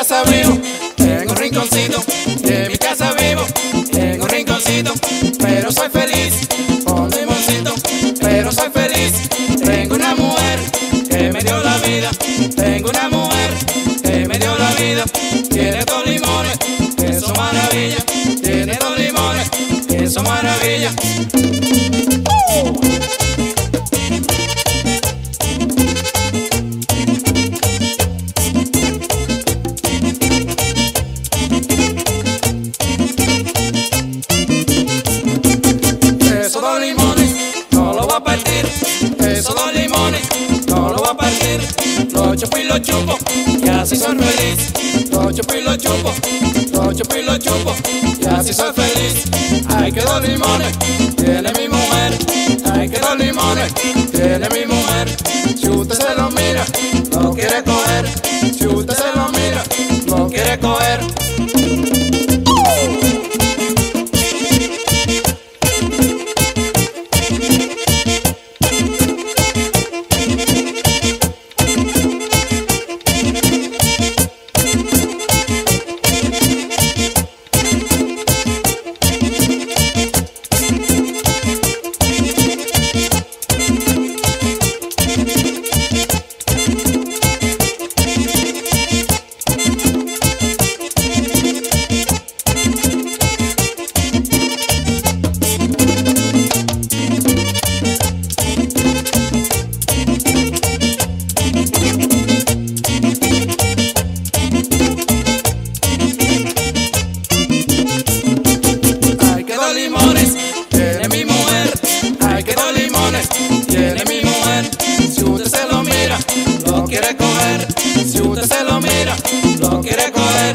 casa vivo. En un rinconcito, en mi casa vivo. En un rinconcito, pero soy feliz. Con limoncito, pero soy feliz. Tengo una mujer que me dio la vida, tengo una mujer que me dio la vida, tiene dos limones, que son maravillas, tiene dos limones, que son maravillas. Los chupo y los chupo y así soy feliz. Los chupo y los chupo, los chupo y los chupo y así soy feliz. Ay que dos limones tiene mi mujer. Ay que dos limones tiene mi mujer. Si usted se lo mira, lo quiere coger. Si usted se lo mira, lo quiere coger.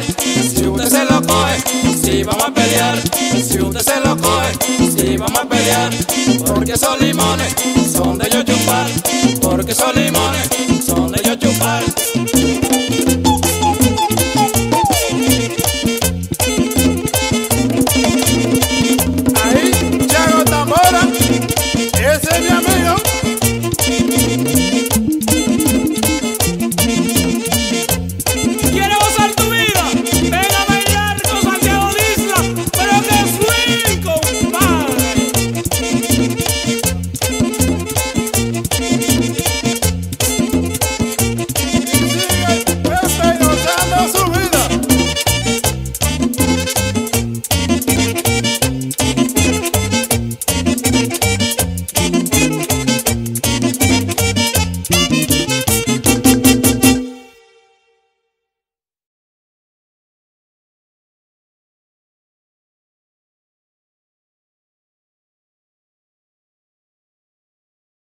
Si usted se lo coge, si vamos a pelear. Si usted se lo coge, si vamos a pelear. Porque esos limones son de yo chupar. Porque esos limones